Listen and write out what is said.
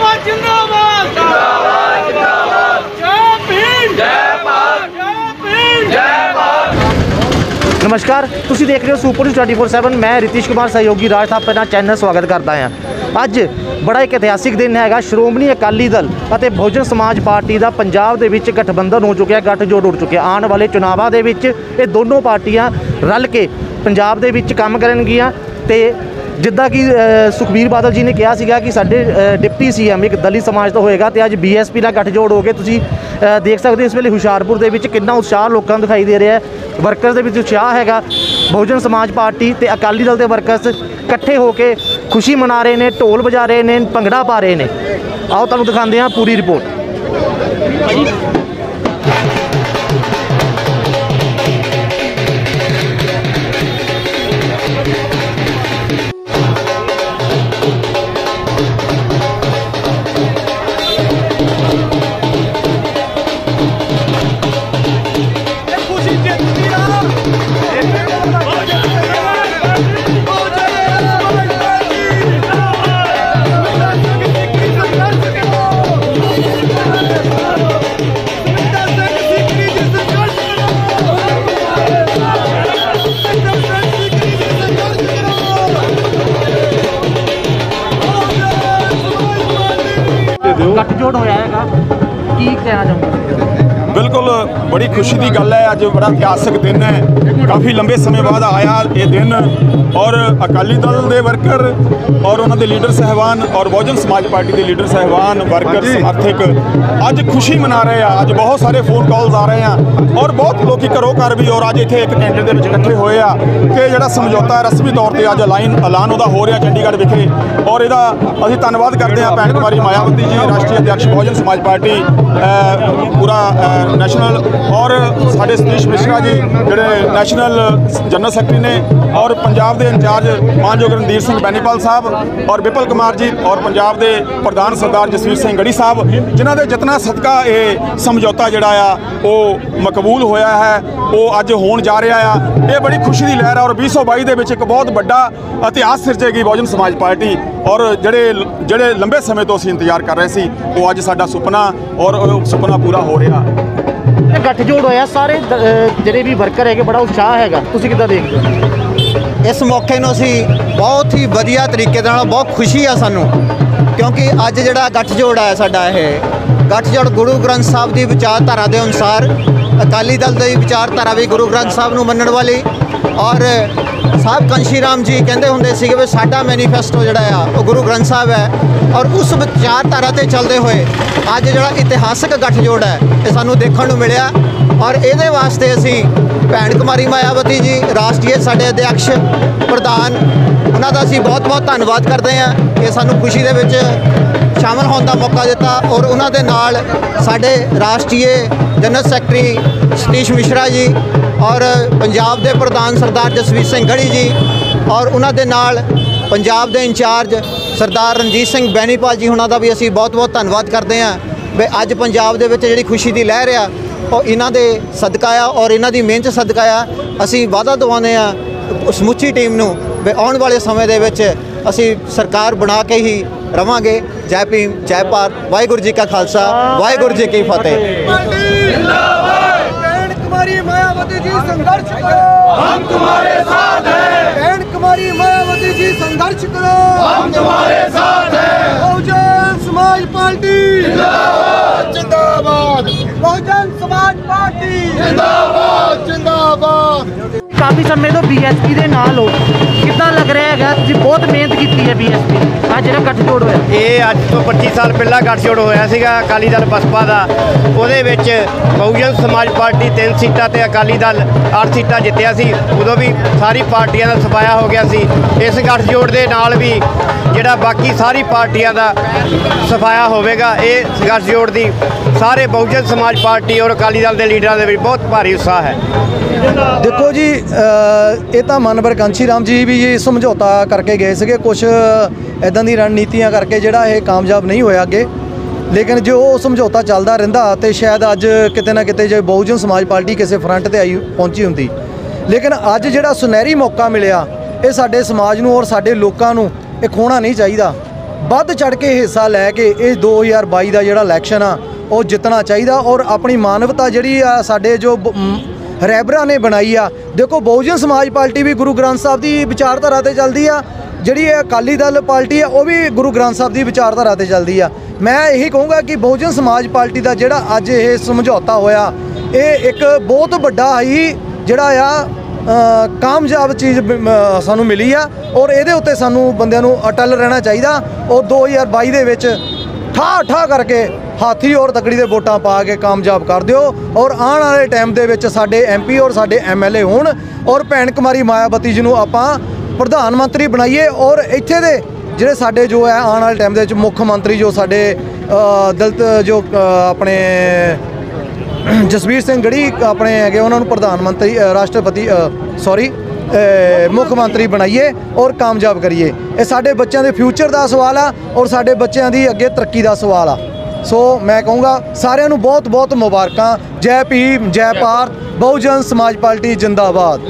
ਭਾਜਪਾ ਨਮਸਕਾਰ, ਤੁਸੀਂ ਦੇਖ ਰਹੇ ਹੋ ਸੁਪਰ 24/7 ਮੈਂ ਰਿਤੀਸ਼ ਕੁਮਾਰ ਸਹਿਯੋਗੀ ਰਾਜ ਸਾਹਿਬ ਦਾ ਚੈਨਲ ਸਵਾਗਤ ਕਰਦਾ ਹਾਂ। ਅੱਜ ਬੜਾ ਇੱਕ ਇਤਿਹਾਸਿਕ ਦਿਨ ਹੈਗਾ, ਸ਼੍ਰੋਮਣੀ ਅਕਾਲੀ ਦਲ ਅਤੇ ਬਹੁਜਨ ਸਮਾਜ ਪਾਰਟੀ ਦਾ ਪੰਜਾਬ ਦੇ ਵਿੱਚ ਗਠਬੰਧਨ ਹੋ ਚੁੱਕਿਆ, ਗੱਠਜੋੜ ਉੱਠ ਚੁੱਕਿਆ। ਆਉਣ ਵਾਲੇ ਚੁਣਾਵਾਂ ਦੇ ਵਿੱਚ ਇਹ ਦੋਨੋਂ ਪਾਰਟੀਆਂ ਰਲ ਕੇ ਪੰਜਾਬ ਦੇ ਵਿੱਚ ਕੰਮ ਕਰਨਗੀਆਂ ਤੇ ਜਿੱਦਾਂ ਕਿ ਸੁਖਬੀਰ ਬਾਦਲ ਜੀ ਨੇ ਕਿਹਾ ਸੀਗਾ ਕਿ ਸਾਡੇ ਅ, ਡਿਪਟੀ ਸੀਐਮ ਇੱਕ ਦਲਿਤ ਸਮਾਜ ਤੋਂ ਹੋਏਗਾ ਤੇ ਅੱਜ ਬੀਐਸਪੀ ਨਾਲ ਗੱਠਜੋੜ ਹੋ ਕੇ ਤੁਸੀਂ ਦੇਖ ਸਕਦੇ ਹੋ ਇਸ ਵੇਲੇ ਹੁਸ਼ਿਆਰਪੁਰ ਦੇ ਵਿੱਚ ਕਿੰਨਾ ਉਤਸ਼ਾਹ ਲੋਕਾਂ ਨੂੰ ਦਿਖਾਈ ਦੇ ਰਿਹਾ ਹੈ। ਵਰਕਰਸ ਦੇ ਵਿੱਚ ਉਤਸ਼ਾਹ ਹੈਗਾ ਬਹੁਜਨ ਸਮਾਜ ਪਾਰਟੀ ਤੇ ਅਕਾਲੀ ਦਲ ਦੇ ਵਰਕਰਸ ਇਕੱਠੇ ਹੋ ਕੇ ਖੁਸ਼ੀ ਮਨਾ ਰਹੇ ਨੇ ਢੋਲ ਵਜਾ ਰਹੇ ਨੇ ਭੰਗੜਾ ਪਾ ਰਹੇ ਨੇ। ਆਓ ਤੁਹਾਨੂੰ ਦਿਖਾਉਂਦੇ ਹਾਂ ਪੂਰੀ ਰਿਪੋਰਟ। ਗੱਠਜੋੜ ਹੋਇਆ ਹੈਗਾ। ਕੀ ਕਹਿਣਾ ਚਾਹੁੰਦੇ ਬੜੀ ਖੁਸ਼ੀ ਦੀ ਗੱਲ ਹੈ ਅੱਜ ਬੜਾ ਇਤਿਹਾਸਕ ਦਿਨ ਹੈ। ਕਾਫੀ ਲੰਬੇ ਸਮੇਂ ਬਾਅਦ ਆਇਆ ਇਹ ਦਿਨ। ਔਰ ਅਕਾਲੀ ਦਲ ਦੇ ਵਰਕਰ ਔਰ ਉਹਨਾਂ ਦੇ ਲੀਡਰ ਸਹਿਬਾਨ ਔਰ ਬਹੁਜਨ ਸਮਾਜ ਪਾਰਟੀ ਦੇ ਲੀਡਰ ਸਹਿਬਾਨ ਵਰਕਰ ਸਮਰਥਕ ਅੱਜ ਖੁਸ਼ੀ ਮਨਾ ਰਹੇ ਆ। ਅੱਜ ਬਹੁਤ ਸਾਰੇ ਫੋਨ ਕਾਲਸ ਆ ਰਹੇ ਆ। ਔਰ ਬਹੁਤ ਲੋਕੀ ਘਰੋਂ ਘਰ ਵੀ ਔਰ ਅੱਜ ਇੱਥੇ ਇੱਕ ਘੰਟੇ ਦੇ ਵਿੱਚ ਇਕੱਠੇ ਹੋਏ ਆ ਕਿ ਜਿਹੜਾ ਸਮਝੌਤਾ ਰਸਮੀ ਤੌਰ ਤੇ ਅੱਜ ਲਾਈਨ ਐਲਾਨ ਉਹਦਾ ਹੋ ਰਿਹਾ ਚੰਡੀਗੜ੍ਹ ਵਿਖੇ। ਔਰ ਇਹਦਾ ਅਸੀਂ ਧੰਨਵਾਦ ਕਰਦੇ ਹਾਂ ਭੈਣ ਕੁਮਾਰੀ ਮਾਇਆਵਤੀ ਜੀ ਰਾਸ਼ਟਰੀ ਅਧਿਕਸ਼ ਬਹੁਜਨ ਸਮਾਜ ਪਾਰਟੀ ਪੂਰਾ ਨੈਸ਼ਨਲ ਔਰ ਸਾਡੇ ਸਤੀਸ਼ ਮਿਸ਼ਰਾ ਜੀ ਜਿਹੜੇ ਨੈਸ਼ਨਲ ਜਨਰਲ ਸੈਕਟਰੀ ਨੇ ਔਰ ਪੰਜਾਬ ਦੇ ਇੰਚਾਰਜ ਮਾਨਯੋਗ ਰਣਧੀਰ ਸਿੰਘ ਬੈਨੀਪਾਲ ਸਾਹਿਬ ਔਰ ਵਿਪਲ ਕੁਮਾਰ ਜੀ ਔਰ ਪੰਜਾਬ ਦੇ ਪ੍ਰਧਾਨ ਸਰਦਾਰ ਜਸਵੀਰ ਸਿੰਘ ਗੜੀ ਸਾਹਿਬ, ਜਿਨ੍ਹਾਂ ਦੇ ਯਤਨਾਂ ਸਦਕਾ ਇਹ ਸਮਝੌਤਾ ਜਿਹੜਾ ਆ, ਉਹ ਮਕਬੂਲ ਹੋਇਆ ਹੈ, ਉਹ ਅੱਜ ਹੋਣ ਜਾ ਰਿਹਾ ਆ। ਇਹ ਬੜੀ ਖੁਸ਼ੀ ਦੀ ਲਹਿਰ ਆ ਔਰ 2022 ਦੇ ਵਿੱਚ ਇੱਕ ਬਹੁਤ ਵੱਡਾ ਇਤਿਹਾਸ ਸਿਰਜੇਗੀ ਬਹੁਜਨ ਸਮਾਜ ਪਾਰਟੀ ਔਰ ਜਿਹੜੇ ਜਿਹੜੇ ਲੰਬੇ ਸਮੇਂ ਤੋਂ ਅਸੀਂ ਇੰਤਜ਼ਾਰ ਕਰ ਰਹੇ ਸੀ, ਉਹ ਅੱਜ ਸਾਡਾ ਸੁਪਨਾ ਔਰ ਸੁਪਨਾ ਪੂਰਾ ਹੋ ਰਿਹਾ। ਇਹ ਗੱਠਜੋੜ ਹੋਇਆ ਸਾਰੇ ਅ, ਜਿਹੜੇ ਵੀ ਵਰਕਰ ਹੈਗੇ ਬੜਾ ਉਤਸ਼ਾਹ ਹੈਗਾ। ਤੁਸੀਂ ਕਿੱਦਾਂ ਦੇਖਦੇ ਹੋ? ਇਸ ਮੌਕੇ ਨੂੰ ਅਸੀਂ ਬਹੁਤ ਹੀ ਵਧੀਆ ਤਰੀਕੇ ਦੇ ਨਾਲ ਬਹੁਤ ਖੁਸ਼ੀ ਆ ਸਾਨੂੰ ਕਿਉਂਕਿ ਅੱਜ ਜਿਹੜਾ ਗੱਠਜੋੜ ਹੈ ਸਾਡਾ ਇਹ ਗੱਠਜੋੜ ਗੁਰੂ ਗ੍ਰੰਥ ਸਾਹਿਬ ਦੀ ਵਿਚਾਰਧਾਰਾ ਦੇ ਅਨੁਸਾਰ ਅਕਾਲੀ ਦਲ ਦੀ ਵਿਚਾਰਧਾਰਾ ਵੀ ਗੁਰੂ ਗ੍ਰੰਥ ਸਾਹਿਬ ਨੂੰ ਮੰਨਣ ਵਾਲੀ ਔਰ ਸਾਹਿਬ ਕੰਸ਼ੀ ਰਾਮ ਜੀ ਕਹਿੰਦੇ ਹੁੰਦੇ ਸੀਗੇ ਵੀ ਸਾਡਾ ਮੈਨੀਫੈਸਟੋ ਜਿਹੜਾ ਆ, ਉਹ ਗੁਰੂ ਗ੍ਰੰਥ ਸਾਹਿਬ ਹੈ ਔਰ ਉਸ ਵਿਚਾਰਧਾਰਾ ਤੇ ਚੱਲਦੇ ਹੋਏ ਅੱਜ ਜਿਹੜਾ ਇਤਿਹਾਸਕ ਗੱਠਜੋੜ ਹੈ, ਇਹ ਸਾਨੂੰ ਦੇਖਣ ਨੂੰ ਮਿਲਿਆ ਔਰ ਇਹਦੇ ਵਾਸਤੇ ਅਸੀਂ ਭੈਣ ਕੁਮਾਰੀ ਮਾਇਆਵਤੀ ਜੀ, ਰਾਸ਼ਟਰੀ ਸਾਡੇ ਅਧਿਕਸ਼ ਪ੍ਰਧਾਨ, ਉਹਨਾਂ ਦਾ ਅਸੀਂ ਬਹੁਤ-ਬਹੁਤ ਧੰਨਵਾਦ ਕਰਦੇ ਹਾਂ ਕਿ ਸਾਨੂੰ ਖੁਸ਼ੀ ਦੇ ਵਿੱਚ ਸ਼ਾਮਲ ਹੋਣ ਦਾ ਮੌਕਾ ਦਿੱਤਾ ਔਰ ਉਹਨਾਂ ਦੇ ਨਾਲ ਸਾਡੇ ਰਾਸ਼ਟਰੀ ਜਨਰਲ ਸੈਕਟਰੀ ਸਤੀਸ਼ ਮਿਸ਼ਰਾ ਜੀ ਔਰ ਪੰਜਾਬ ਦੇ ਪ੍ਰਧਾਨ ਸਰਦਾਰ ਜਸਵੀਰ ਸਿੰਘ ਗੜੀ ਜੀ ਔਰ ਉਹਨਾਂ ਦੇ ਨਾਲ ਪੰਜਾਬ ਦੇ ਇੰਚਾਰਜ ਸਰਦਾਰ ਰਣਜੀਤ ਸਿੰਘ ਬੈਨੀਪਾਲ ਜੀ ਉਹਨਾਂ ਦਾ ਵੀ ਅਸੀਂ ਬਹੁਤ-ਬਹੁਤ ਧੰਨਵਾਦ ਕਰਦੇ ਹਾਂ ਵੀ ਅੱਜ ਪੰਜਾਬ ਦੇ ਵਿੱਚ ਜਿਹੜੀ ਖੁਸ਼ੀ ਦੀ ਲਹਿਰ ਆ, ਉਹ ਇਹਨਾਂ ਦੇ ਸਦਕਾ ਆ ਔਰ ਇਹਨਾਂ ਦੀ ਮਿਹਨਤ ਸਦਕਾ ਆ। ਅਸੀਂ ਵਾਅਦਾ ਦਵਾਉਂਦੇ ਆ ਸਮੁੱਚੀ ਟੀਮ ਨੂੰ ਵੀ ਆਉਣ ਵਾਲੇ ਸਮੇਂ ਦੇ ਵਿੱਚ ਅਸੀਂ ਸਰਕਾਰ ਬਣਾ ਕੇ ਹੀ ਰਵਾਂਗੇ ਜੈ ਭੀਮ ਜੈ ਭਾਰਤ ਵਾਹਿਗੁਰੂ ਜੀ ਕਾ ਖਾਲਸਾ ਵਾਹਿਗੁਰੂ ਜੀ ਕੀ ਫਤਿਹ बहन कुमारी मायावती जी संघर्ष करो हम तुम्हारे साथ हैं बहन कुमारी मायावती जी संघर्ष करो हम तुम्हारे साथ हैं बहुजन समाज पार्टी जिंदाबाद जिंदाबाद बहुजन समाज पार्टी जिंदाबाद जिंदाबाद ਕਾਫੀ ਸਮੇਂ ਤੋਂ ਬੀਐਸਪੀ ਦੇ ਨਾਲ ਹੋ। ਕਿੱਦਾਂ ਲੱਗ ਰਿਹਾ ਹੈਗਾ? ਤੁਸੀਂ ਬਹੁਤ ਮਿਹਨਤ ਕੀਤੀ ਹੈ ਬੀਐਸਪੀ ਆ ਜਿਹੜਾ ਗੱਠਜੋੜ ਹੋਇਆ। ਇਹ ਅੱਜ ਤੋਂ 25 ਸਾਲ ਪਹਿਲਾਂ ਗੱਠਜੋੜ ਹੋਇਆ ਸੀਗਾ ਅਕਾਲੀ ਦਲ ਬਸਪਾ ਦਾ। ਉਹਦੇ ਵਿੱਚ ਬਹੁਜਨ ਸਮਾਜ ਪਾਰਟੀ ਤਿੰਨ ਸੀਟਾਂ ਤੇ ਅਕਾਲੀ ਦਲ 8 ਸੀਟਾਂ ਜਿੱਤਿਆ ਸੀ। ਉਦੋਂ ਵੀ ਸਾਰੀ ਪਾਰਟੀਆਂ ਦਾ ਸਫਾਇਆ ਹੋ ਗਿਆ ਸੀ। ਇਸ ਗੱਠਜੋੜ ਦੇ ਨਾਲ ਵੀ ਜਿਹੜਾ ਬਾਕੀ ਸਾਰੀ ਪਾਰਟੀਆਂ ਦਾ ਸਫਾਇਆ ਹੋਵੇਗਾ, ਇਹ ਗੱਠਜੋੜ ਦੀ ਸਾਰੇ ਬਹੁਜਨ ਸਮਾਜ ਪਾਰਟੀ ਔਰ ਅਕਾਲੀ ਦਲ ਦੇ ਲੀਡਰਾਂ ਦੇ ਵਿੱਚ ਬਹੁਤ ਭਾਰੀ ਉਤਸ਼ਾਹ ਹੈ। ਦੇਖੋ ਜੀ ਇਹ ਤਾਂ ਮਨਵਰ ਕਾਂਛੀ ਰਾਮ ਜੀ ਵੀ ਇਹ ਸਮਝੌਤਾ ਕਰਕੇ ਗਏ ਸੀਗੇ ਕੁਝ ਇਦਾਂ ਦੀ ਰਣਨੀਤੀਆਂ ਕਰਕੇ ਜਿਹੜਾ ਇਹ ਕਾਮਯਾਬ ਨਹੀਂ ਹੋਇਆ ਅੱਗੇ। ਲੇਕਿਨ ਜੇ ਉਹ ਸਮਝੌਤਾ ਚੱਲਦਾ ਰਹਿੰਦਾ ਤੇ ਸ਼ਾਇਦ ਅੱਜ ਕਿਤੇ ਨਾ ਕਿਤੇ ਜੇ ਬਹੁਜਨ ਸਮਾਜ ਪਾਰਟੀ ਕਿਸੇ ਫਰੰਟ ਤੇ ਆਈ, ਪਹੁੰਚੀ ਹੁੰਦੀ। ਲੇਕਿਨ ਅੱਜ ਜਿਹੜਾ ਸੁਨਹਿਰੀ ਮੌਕਾ ਮਿਲਿਆ, ਇਹ ਸਾਡੇ ਸਮਾਜ ਨੂੰ ਔਰ ਸਾਡੇ ਲੋਕਾਂ ਨੂੰ ਇਹ ਖੋਣਾ ਨਹੀਂ ਚਾਹੀਦਾ। ਵੱਧ ਚੜ ਕੇ ਹਿੱਸਾ ਲੈ ਕੇ ਇਹ 2022 ਦਾ ਜਿਹੜਾ ਇਲੈਕਸ਼ਨ ਆ ਉਹ ਜਿੱਤਣਾ ਚਾਹੀਦਾ ਔਰ ਆਪਣੀ ਮਾਨਵਤਾ ਜਿਹੜੀ ਆ, ਸਾਡੇ ਜੋ ਬ- ਰਹਿਬਰਾਂ ਨੇ ਬਣਾਈ ਆ। ਦੇਖੋ, ਬਹੁਜਨ ਸਮਾਜ ਪਾਰਟੀ ਵੀ ਗੁਰੂ ਗ੍ਰੰਥ ਸਾਹਿਬ ਦੀ ਵਿਚਾਰਧਾਰਾ ਤੇ ਚੱਲਦੀ ਆ। ਜਿਹੜੀ ਇਹ ਅਕਾਲੀ ਦਲ ਪਾਰਟੀ ਆ, ਉਹ ਵੀ ਗੁਰੂ ਗ੍ਰੰਥ ਸਾਹਿਬ ਦੀ ਵਿਚਾਰਧਾਰਾ ਤੇ ਚੱਲਦੀ ਆ। ਮੈਂ ਇਹੀ ਕਹੂੰਗਾ ਕਿ ਬਹੁਜਨ ਸਮਾਜ ਪਾਰਟੀ ਦਾ ਜਿਹੜਾ ਅੱਜ ਇਹ ਸਮਝੌਤਾ ਹੋਇਆ, ਇਹ ਇੱਕ ਬਹੁਤ ਵੱਡਾ ਹੀ ਜਿਹੜਾ ਆ ਕਾਮਯਾਬ ਚੀਜ਼ ਸਾਨੂੰ ਮਿਲੀ ਆ ਔਰ ਇਹਦੇ ਉੱਤੇ ਸਾਨੂੰ ਬੰਦਿਆਂ ਨੂੰ ਅਟਲ ਰਹਿਣਾ ਚਾਹੀਦਾ ਔਰ 2022 ਦੇ ਵਿੱਚ ਠਾ ਠਾ ਕਰਕੇ ਹਾਥੀ ਔਰ ਤਕੜੀ ਦੇ ਵੋਟਾਂ ਪਾ ਕੇ ਕਾਮਯਾਬ ਕਰ ਦਿਓ। ਔਰ ਆਉਣ ਵਾਲੇ ਟਾਈਮ ਦੇ ਵਿੱਚ ਸਾਡੇ ਐਮਪੀ ਔਰ ਸਾਡੇ ਐਮਐਲਏ ਹੋਣ। ਔਰ ਭੈਣ ਕੁਮਾਰੀ ਮਾਇਆਵਤੀ ਜੀ ਨੂੰ ਆਪਾਂ ਪ੍ਰਧਾਨ ਮੰਤਰੀ ਬਣਾਈਏ। ਔਰ ਇੱਥੇ ਦੇ ਜਿਹੜੇ ਸਾਡੇ ਜੋ ਹੈ ਆਉਣ ਵਾਲੇ ਟਾਈਮ ਦੇ ਵਿੱਚ ਮੁੱਖ ਮੰਤਰੀ ਜੋ ਸਾਡੇ ਦਲਤ ਜੋ ਆਪਣੇ ਜਸਵੀਰ ਸਿੰਘ ਗੜੀ ਆਪਣੇ ਹੈਗੇ, ਉਹਨਾਂ ਨੂੰ ਪ੍ਰਧਾਨ ਮੰਤਰੀ ਰਾਸ਼ਟਰਪਤੀ ਸੌਰੀ ਮੁੱਖ ਮੰਤਰੀ ਬਣਾਈਏ ਔਰ ਕਾਮਯਾਬ ਕਰੀਏ। ਇਹ ਸਾਡੇ ਬੱਚਿਆਂ ਦੇ ਫਿਊਚਰ ਦਾ ਸਵਾਲ ਆ ਔਰ ਸਾਡੇ ਬੱਚਿਆਂ ਦੀ ਅੱਗੇ ਤਰੱਕੀ ਦਾ ਸਵਾਲ ਆ। ਸੋ ਮੈਂ ਕਹੂੰਗਾ ਸਾਰਿਆਂ ਨੂੰ ਬਹੁਤ ਬਹੁਤ ਮੁਬਾਰਕਾਂ। ਜੈ ਭੀਮ, ਜੈ ਭਾਰਤ, ਬਹੁਜਨ ਸਮਾਜ ਪਾਰਟੀ, ਜਿੰਦਾਬਾਦ।